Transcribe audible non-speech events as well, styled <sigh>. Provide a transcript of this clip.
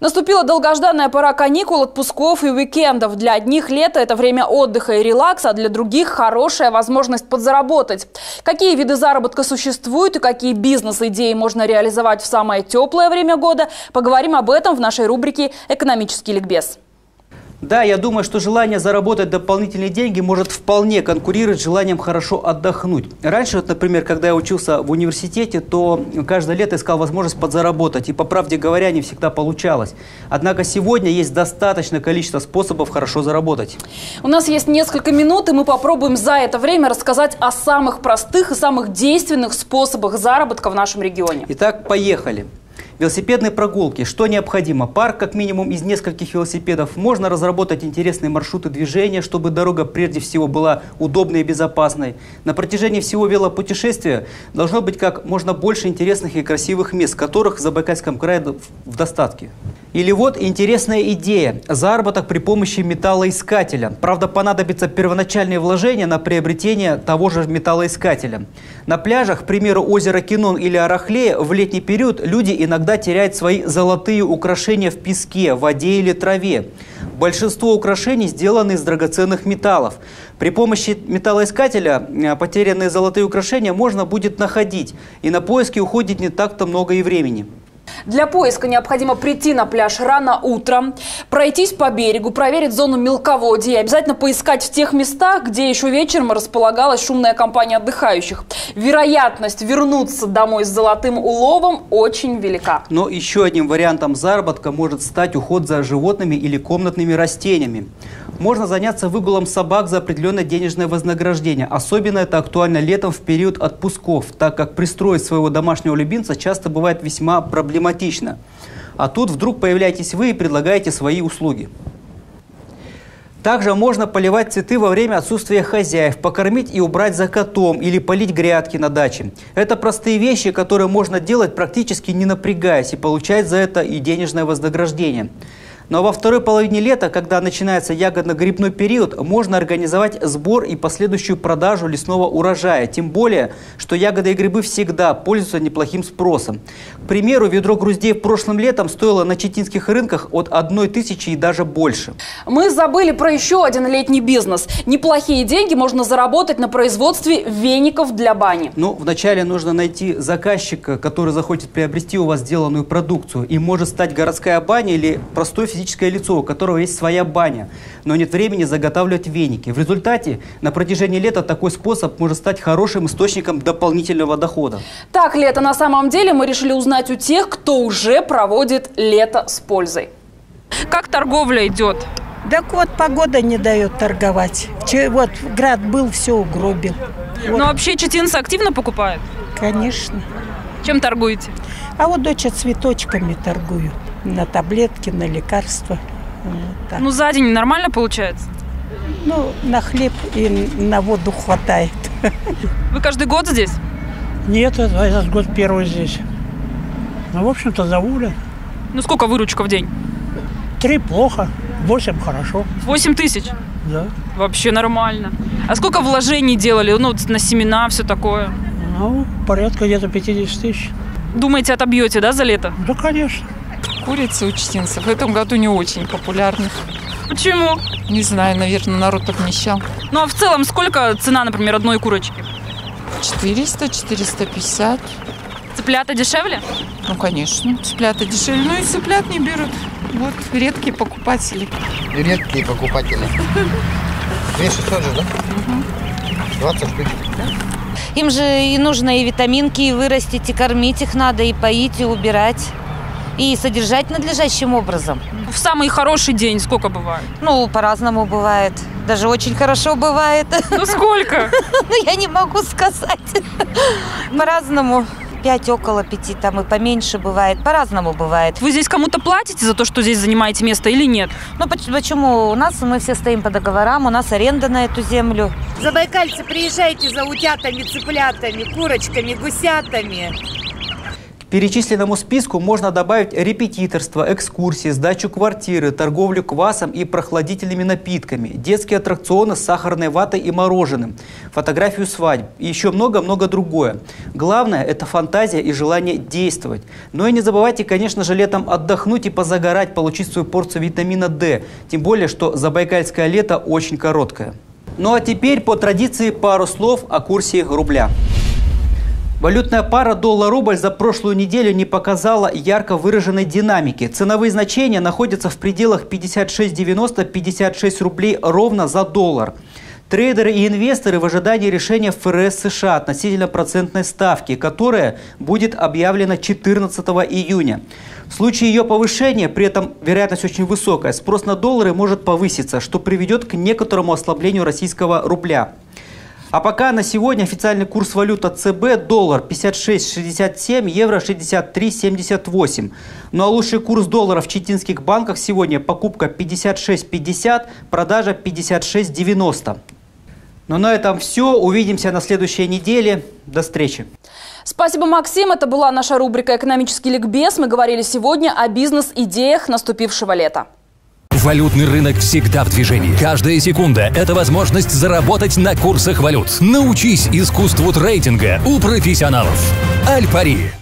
Наступила долгожданная пора каникул, отпусков и уикендов. Для одних лето – это время отдыха и релакса, а для других – хорошая возможность подзаработать. Какие виды заработка существуют и какие бизнес-идеи можно реализовать в самое теплое время года – поговорим об этом в нашей рубрике «Экономический ликбез». Да, я думаю, что желание заработать дополнительные деньги может вполне конкурировать с желанием хорошо отдохнуть. Раньше, вот, например, когда я учился в университете, то каждое лето искал возможность подзаработать. И, по правде говоря, не всегда получалось. Однако сегодня есть достаточное количество способов хорошо заработать. У нас есть несколько минут, и мы попробуем за это время рассказать о самых простых и самых действенных способах заработка в нашем регионе. Итак, поехали. Велосипедные прогулки. Что необходимо? Парк как минимум из нескольких велосипедов. Можно разработать интересные маршруты движения, чтобы дорога прежде всего была удобной и безопасной. На протяжении всего велопутешествия должно быть как можно больше интересных и красивых мест, которых в Забайкальском крае в достатке. Или вот интересная идея – заработок при помощи металлоискателя. Правда, понадобится первоначальные вложения на приобретение того же металлоискателя. На пляжах, к примеру, озера Кинон или Арахлея, в летний период люди иногда теряют свои золотые украшения в песке, воде или траве. Большинство украшений сделаны из драгоценных металлов. При помощи металлоискателя э, потерянные золотые украшения можно будет находить, и на поиски уходит не так-то много и времени. Для поиска необходимо прийти на пляж рано утром, пройтись по берегу, проверить зону мелководья и обязательно поискать в тех местах, где еще вечером располагалась шумная компания отдыхающих. Вероятность вернуться домой с золотым уловом очень велика. Но еще одним вариантом заработка может стать уход за животными или комнатными растениями. Можно заняться выгулом собак за определенное денежное вознаграждение. Особенно это актуально летом в период отпусков, так как пристроить своего домашнего любимца часто бывает весьма проблематично. А тут вдруг появляетесь вы и предлагаете свои услуги. Также можно поливать цветы во время отсутствия хозяев, покормить и убрать за котом или полить грядки на даче. Это простые вещи, которые можно делать практически не напрягаясь и получать за это и денежное вознаграждение. Но во второй половине лета, когда начинается ягодно-грибной период, можно организовать сбор и последующую продажу лесного урожая. Тем более, что ягоды и грибы всегда пользуются неплохим спросом. К примеру, ведро груздей в прошлом летом стоило на читинских рынках от одной тысячи и даже больше. Мы забыли про еще один летний бизнес. Неплохие деньги можно заработать на производстве веников для бани. Ну, вначале нужно найти заказчика, который захочет приобрести у вас сделанную продукцию. И может стать городская баня или простой физическое лицо, у которого есть своя баня, но нет времени заготавливать веники. В результате на протяжении лета такой способ может стать хорошим источником дополнительного дохода. Так ли это на самом деле, мы решили узнать у тех, кто уже проводит лето с пользой. Как торговля идет? Так вот, погода не дает торговать. Вот град был, все угробил. Вот. Но вообще читинцы активно покупают? Конечно. Чем торгуете? А вот дочь цветочками торгую на таблетки, на лекарства. Вот ну, за день нормально получается? Ну, на хлеб и на воду хватает. <laughs> Вы каждый год здесь? Нет, этот год первый здесь. Ну, в общем-то, за уля. Ну, сколько выручка в день? Три плохо, восемь хорошо. Восемь тысяч? Да. Вообще нормально. А сколько вложений делали? Ну, на семена, все такое? Ну, порядка где-то 50 тысяч. Думаете, отобьете, да, за лето? Да, конечно курицы у чтинцев в этом году не очень популярны. Почему? Не знаю, наверное, народ обнищал. Ну а в целом сколько цена, например, одной курочки? 400, 450. Цыплята дешевле? Ну, конечно, цыплята дешевле. Ну и цыплят не берут. Вот редкие покупатели. Редкие покупатели. 2600 же, да? Угу. 20 штук. Им же и нужно и витаминки, и вырастить, и кормить их надо, и поить, и убирать и содержать надлежащим образом. В самый хороший день сколько бывает? Ну, по-разному бывает. Даже очень хорошо бывает. Ну, сколько? <laughs> Ну, я не могу сказать. По-разному. Пять, около пяти, там и поменьше бывает, по-разному бывает. Вы здесь кому-то платите за то, что здесь занимаете место или нет? Ну почему? У нас мы все стоим по договорам, у нас аренда на эту землю. Забайкальцы, приезжайте за утятами, цыплятами, курочками, гусятами Перечисленному списку можно добавить репетиторство, экскурсии, сдачу квартиры, торговлю квасом и прохладительными напитками, детские аттракционы с сахарной ватой и мороженым, фотографию свадьб и еще много-много другое. Главное – это фантазия и желание действовать. Но и не забывайте, конечно же, летом отдохнуть и позагорать, получить свою порцию витамина D. Тем более, что забайкальское лето очень короткое. Ну а теперь по традиции пару слов о курсе рубля. Валютная пара доллар-рубль за прошлую неделю не показала ярко выраженной динамики. Ценовые значения находятся в пределах 56,90-56 рублей ровно за доллар. Трейдеры и инвесторы в ожидании решения ФРС США относительно процентной ставки, которая будет объявлена 14 июня. В случае ее повышения, при этом вероятность очень высокая, спрос на доллары может повыситься, что приведет к некоторому ослаблению российского рубля. А пока на сегодня официальный курс валют от ЦБ – доллар 56,67, евро 63,78. Ну а лучший курс доллара в читинских банках сегодня – покупка 56,50, продажа 56,90. Ну на этом все. Увидимся на следующей неделе. До встречи. Спасибо, Максим. Это была наша рубрика «Экономический ликбез». Мы говорили сегодня о бизнес-идеях наступившего лета. Валютный рынок всегда в движении. Каждая секунда – это возможность заработать на курсах валют. Научись искусству трейдинга у профессионалов. Альпари.